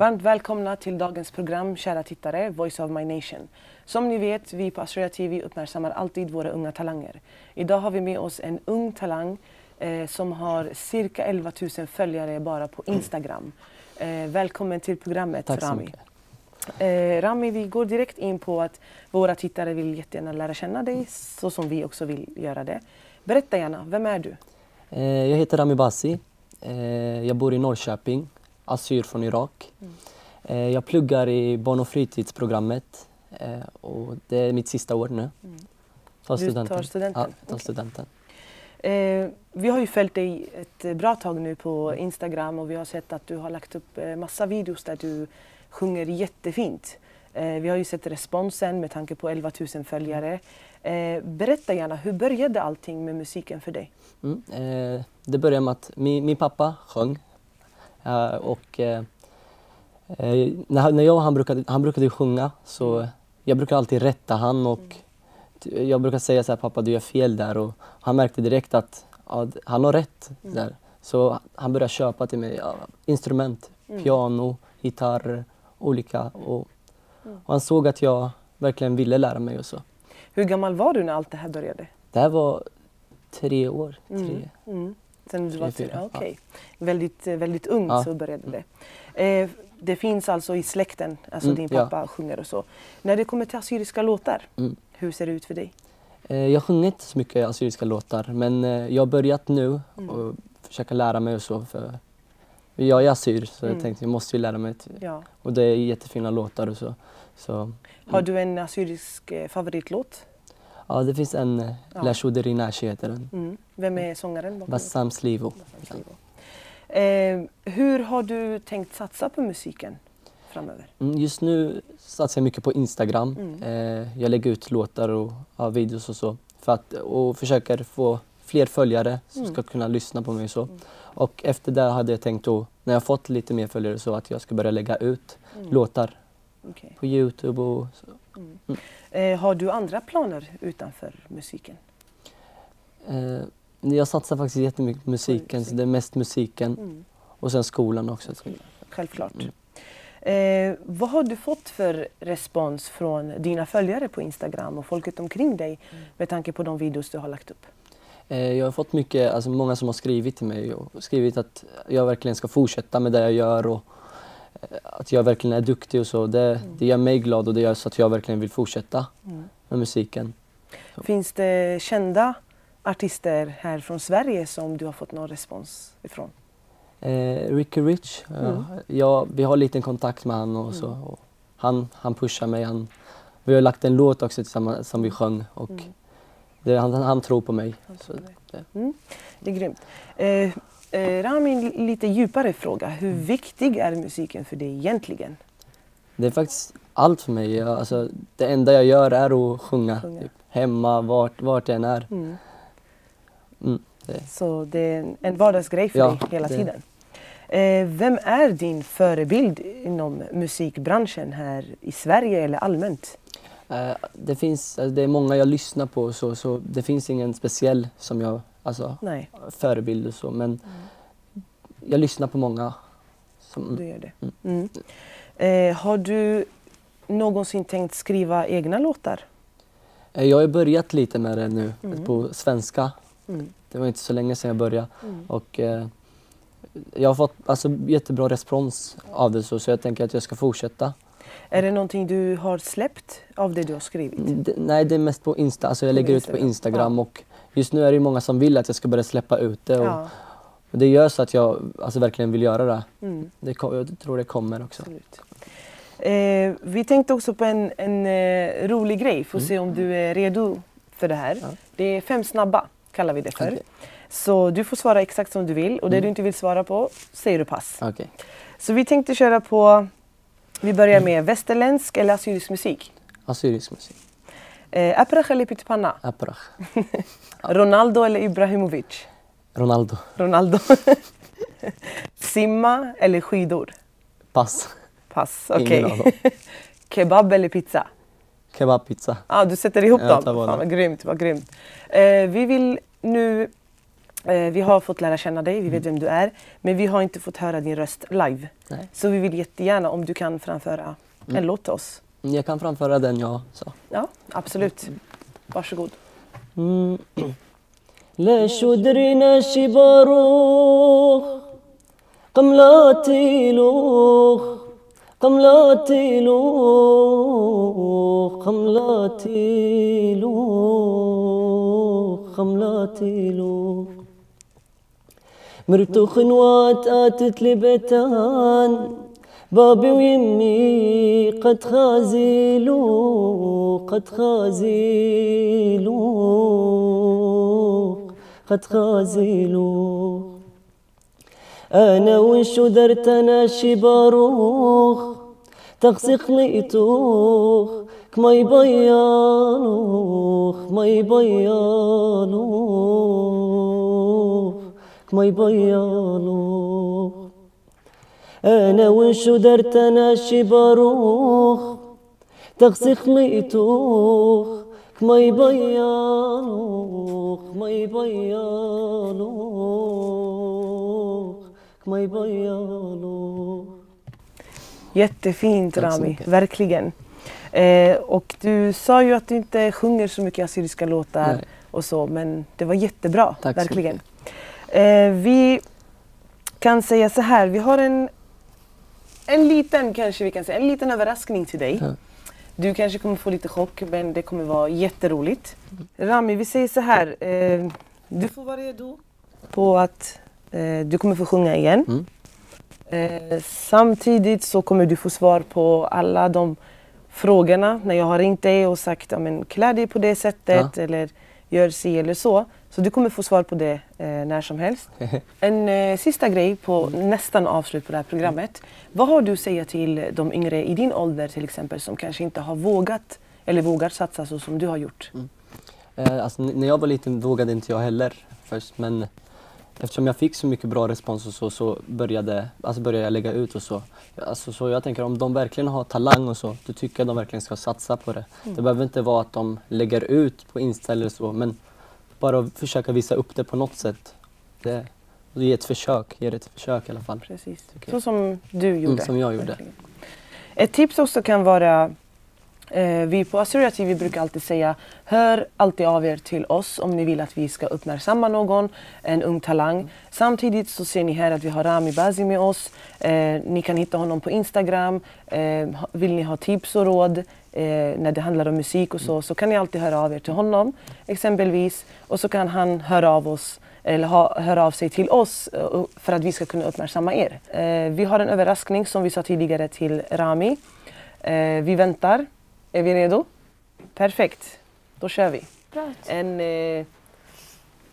Varmt välkomna till dagens program, kära tittare, Voice of My Nation. Som ni vet, vi på Astoria TV uppmärksammar alltid våra unga talanger. Idag har vi med oss en ung talang eh, som har cirka 11 000 följare bara på Instagram. Eh, välkommen till programmet Tack Rami. mycket. Eh, Rami, vi går direkt in på att våra tittare vill jättegärna lära känna dig så som vi också vill göra det. Berätta gärna, vem är du? Eh, Jag heter Rami Bassi. Eh, Jag bor i Norrköping, assyr från Irak. Eh, Jag pluggar i barn och fritidsprogrammet eh, och det är mitt sista år nu. Tar Du tar studenten? Ja, tar Okej. studenten. Eh, vi har ju följt dig ett bra tag nu på Instagram och vi har sett att du har lagt upp massa videos där du sjunger jättefint. Eh, vi har ju sett responsen med tanke på 11 000 följare. Eh, berätta gärna, hur började allting med musiken för dig? Mm. Det började med att min, min pappa sjöng. Eh, och eh, när, när jag och han brukade, han brukade ju sjunga så jag brukar alltid rätta han och t- jag brukar säga så här, pappa du gör fel där. Och han märkte direkt att ja, han har rätt där. Så han började köpa till mig ja, instrument, piano, gitarr, olika. Och, och han såg att jag verkligen ville lära mig och så. Hur gammal var du när allt det här började? Det här var tre år, tre. Mm. Sen du var fyra, ja, okej. Väldigt, eh, väldigt ung Ja. så började det. Eh, det finns alltså i släkten, alltså Mm, din ja. pappa sjunger och så. När det kommer till assyriska låtar, Mm. hur ser det ut för dig? Eh, Jag sjunger inte så mycket assyriska låtar men eh, jag har börjat nu Mm. och försöka lära mig och så. För jag är assyr så Mm. jag tänkte jag måste ju lära mig. Ja. Och det är jättefina låtar och så. så Har du en assyrisk eh, favoritlåt? Ja, det finns en, Ja. ja. La Shuderinashi heter den. Mm. Vem är sångaren? Bassam Slivo. Eh, hur har du tänkt satsa på musiken framöver? Mm, Just nu satsar jag mycket på Instagram. Mm. Eh, Jag lägger ut låtar och ja, videos och så. För att, och försöker få fler följare som Mm. ska kunna lyssna på mig och så. Och efter det hade jag tänkt då, när jag fått lite mer följare så att jag ska börja lägga ut Mm. låtar Okej. på Youtube och så. Eh, har du andra planer utanför musiken? Eh, jag satsar faktiskt jättemycket på musiken, så det är mest musiken Mm. och sen skolan också. Självklart. Mm. Eh, vad har du fått för respons från dina följare på Instagram och folket omkring dig Mm. med tanke på de videos du har lagt upp? Eh, jag har fått mycket, alltså många som har skrivit till mig och skrivit att jag verkligen ska fortsätta med det jag gör och att jag verkligen är duktig och så. Det, det gör mig glad och det gör så att jag verkligen vill fortsätta Mm. med musiken. Finns det kända artister här från Sverige som du har fått någon respons ifrån? Eh, Ricky Rich, Mm. ja, vi har lite kontakt med han och så. Och han, han pushar mig. Han, vi har lagt en låt också tillsammans som vi sjöng och Mm. det, han, han tror på mig. Så, det, Mm. Det är grymt. Eh, eh, Rami, en lite djupare fråga. Hur Mm. viktig är musiken för dig egentligen? det är faktiskt allt för mig. Jag, alltså, det enda jag gör är att sjunga. Sjunga. Typ, hemma, vart, vart jag än är. Mm. Mm, det, Så det är en- en vardagsgrej för Ja, dig hela det- tiden. Eh, vem är din förebild inom musikbranschen här i Sverige eller allmänt? eh, det, finns, alltså, det är många jag lyssnar på så, så det finns ingen speciell som jag, alltså, Nej, och så. Men jag lyssnar på många. Som, du gör det. Mm. Eh, har du någonsin tänkt skriva egna låtar? Eh, Jag har börjat lite med det nu Mm. på svenska. Mm. Det var inte så länge sedan jag började. Mm. Och, eh, jag har fått alltså, jättebra respons av det så, så jag tänker att jag ska fortsätta. Är det någonting du har släppt av det du har skrivit? Mm, det, nej, det är mest på Insta. Alltså, jag lägger ut på Instagram. Instagram och just nu är det många som vill att jag ska börja släppa ut det. Och, Ja, och det gör så att jag alltså, verkligen vill göra det. mm, det jag tror det kommer också. Eh, vi tänkte också på en, en eh, rolig grej. Får se om du är redo för det här. Ja. Det är fem snabba, kallar vi det för. Okej. Så du får svara exakt som du vill och det Mm. du inte vill svara på säger du pass. Okej. Så vi tänkte köra på, vi börjar med västerländsk eller assyrisk musik. Assyrisk musik. Eh, Aprach eller pyttipanna? Aprach. Ronaldo eller Ibrahimovic? Ronaldo. Ronaldo. Simma eller skidor? Pass. Pass, okej. dem. Kebab eller pizza? Kebabpizza. Ah, du sätter ihop Jag dem? Fan, vad grymt, vad grymt. Eh, vi vill nu Eh, vi har fått lära känna dig, vi vet vem du är. Men vi har inte fått höra din röst live. Nej. Så vi vill jättegärna om du kan framföra en låt till oss. Jag kan framföra den jag sa. Ja, absolut. Varsågod. Mm. شي باروخ قملاتي لوخ قملاتي لوخ قملاتي لوخ قملاتي لوخ مرتو خنوات آتت لبتان بابي ويمي قد خازلوا قد خازلوا قد خازلوا أنا وشو درت أنا شي باروخ تغسي خليتوخ كما يبيانوخ ما يبيانوخ كما يبيانوخ أنا وشو درت أنا شي باروخ تغسي خليتوخ كما يبيانوخ ما يبيانوخ كما يبيانوخ Jättefint Tack så Rami, mycket. verkligen. Eh, och du sa ju att du inte sjunger så mycket assyriska låtar Nej. och så, men det var jättebra, Tack så verkligen. Eh, vi kan säga så här, vi har en, en liten, kanske vi kan säga, en liten överraskning till dig. Ja. Du kanske kommer få lite chock, men det kommer vara jätteroligt. Rami, vi säger så här, eh, du får vara redo på att eh, du kommer få sjunga igen. Mm. Eh, samtidigt så kommer du få svar på alla de frågorna när jag har ringt dig och sagt ja, men, klä dig på det sättet eller gör si eller så. Så du kommer få svar på det eh, när som helst. En eh, sista grej på nästan avslut på det här programmet. Vad har du att säga till de yngre i din ålder till exempel som kanske inte har vågat eller vågar satsa så som du har gjort? Eh, alltså, när jag var liten vågade inte jag heller först men eftersom jag fick så mycket bra respons och så, så började, alltså började jag lägga ut och så. Alltså, så jag tänker om de verkligen har talang och så, då tycker jag de verkligen ska satsa på det. Det behöver inte vara att de lägger ut på Insta eller så men bara försöka visa upp det på något sätt. Det, ge ett försök, ge det ett försök i alla fall. Precis. Så som du gjorde. som jag gjorde. Ett tips också kan vara Eh, vi på Assyria TV brukar alltid säga hör alltid av er till oss om ni vill att vi ska uppmärksamma någon, en ung talang. Samtidigt så ser ni här att vi har Rami Bazi med oss. Eh, ni kan hitta honom på Instagram. Eh, vill ni ha tips och råd eh, när det handlar om musik och så, så kan ni alltid höra av er till honom exempelvis. Och så kan han höra av oss eller ha, höra av sig till oss eh, för att vi ska kunna uppmärksamma er. Eh, vi har en överraskning som vi sa tidigare till Rami. Eh, vi väntar. Är vi redo? Perfekt. Då kör vi. En eh,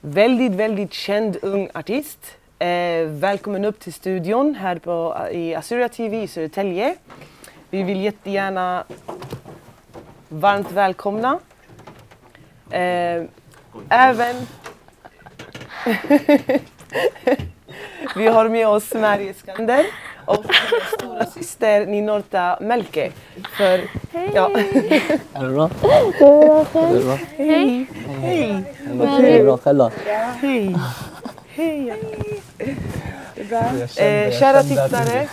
väldigt, väldigt känd ung artist. Eh, välkommen upp till studion här på, i Assyria TV i Södertälje. Vi vill jättegärna varmt välkomna. Eh, även vi har med oss Marie Skander och stora syster Ninorta Melke. För, ja. Är det bra? Är det bra? Hej! Hej! Är det bra själv då? Hej! Hej! Eh, kära tittare,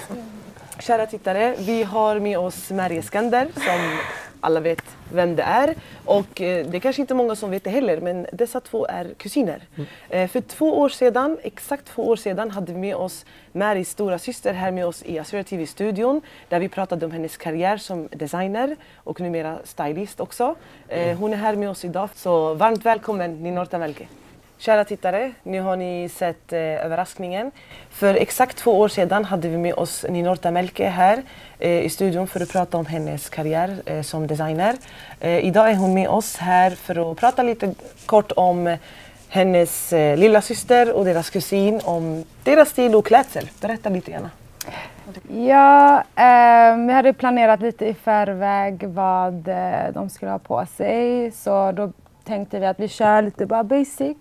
kära tittare, vi har med oss Marie Skander som alla vet vem det är. Och eh, det är kanske inte många som vet det heller, men dessa två är kusiner. Eh, för två år sedan, exakt två år sedan, hade vi med oss Maries stora syster här med oss i Assyria TV-studion där vi pratade om hennes karriär som designer och numera stylist också. Eh, hon är här med oss idag, så varmt välkommen Ninorta Melke. Kära tittare, nu har ni sett eh, överraskningen. För exakt två år sedan hade vi med oss Ninorta Melke här eh, i studion för att prata om hennes karriär eh, som designer. Eh, idag är hon med oss här för att prata lite kort om hennes eh, lilla syster och deras kusin, om deras stil och klädsel. Berätta lite gärna. Ja, eh, vi hade planerat lite i förväg vad eh, de skulle ha på sig. Så då tänkte vi att vi kör lite bara basic.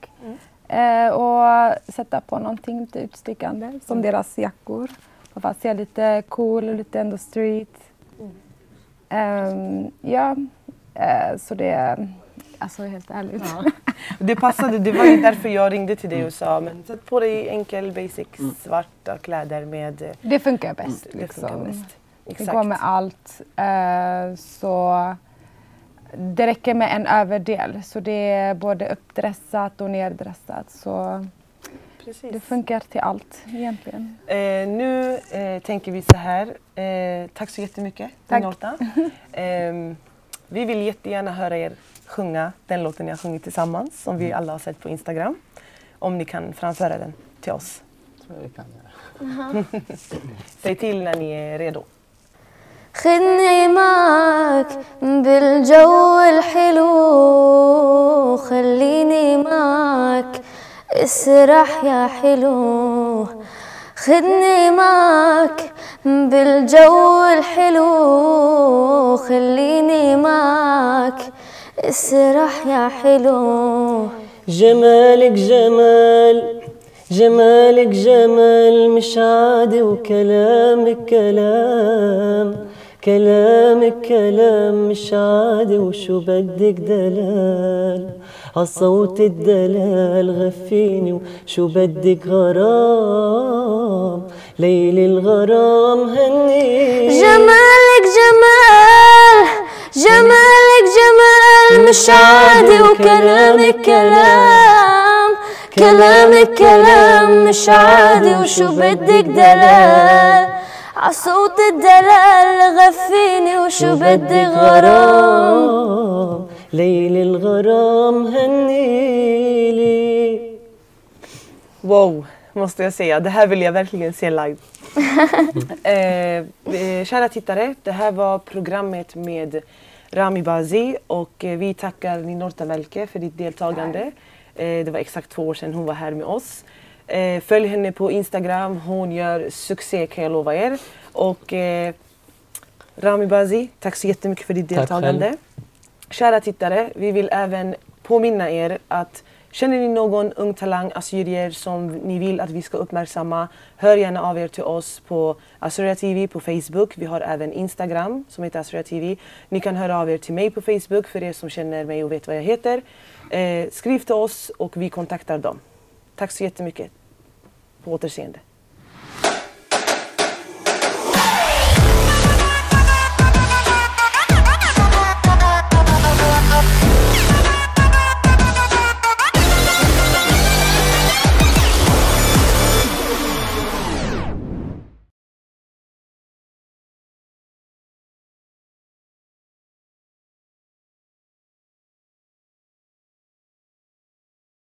Eh, och sätta på någonting lite utstickande som deras jackor. Och för att se lite cool och lite ändå street. Ehm, ja, eh, så det alltså helt ärligt. Ja. Det passade, det var ju därför jag ringde till dig och sa men sätt på dig enkel basic svarta kläder med... eh, Det funkar bäst. Det liksom. funkar bäst. Det går med allt. Eh, så det räcker med en överdel. Så det är både uppdressat och neddressat. Så Precis. det funkar till allt egentligen. Eh, nu eh, tänker vi så här. Eh, tack så jättemycket Tack. Minolta. Eh, vi vill jättegärna höra er sjunga den låten ni har sjungit tillsammans som vi alla har sett på Instagram. Om ni kan framföra den till oss. tror jag vi kan göra. Säg till när ni är redo. خدني معك بالجو الحلو خليني معك اسرح يا حلو. خدني معك بالجو الحلو خليني معك اسرح يا حلو. جمالك جمال جمالك جمال مش عادي وكلامك كلام. كلامك كلام مش عادي وشو بدك دلال؟ عصوت الدلال غفيني وشو بدك غرام؟ ليل الغرام هني. جمالك جمال جمالك جمال مش عادي وكلامك كلام كلامك كلام مش عادي وشو بدك دلال؟ عصوت الدلال غفيني وشو بدك غرام غرام ليل الغرام هنيلي Wow, måste jag säga. Det här vill jag verkligen se live. eh, eh, kära tittare, det här var programmet med Rami Bazi och eh, vi tackar Ninorta Melke för ditt deltagande. Eh, det var exakt två år sedan hon var här med oss. Eh, följ henne på Instagram, hon gör succé kan jag lova er. Och eh, Rami Bazi, tack så jättemycket för ditt deltagande. själv. Kära tittare, vi vill även påminna er att känner ni någon ung talang, assyrier, som ni vill att vi ska uppmärksamma, hör gärna av er till oss på Assyria TV på Facebook. Vi har även Instagram som heter Assyria TV. Ni kan höra av er till mig på Facebook för er som känner mig och vet vad jag heter. Eh, skriv till oss och vi kontaktar dem. Tack så jättemycket. På återseende.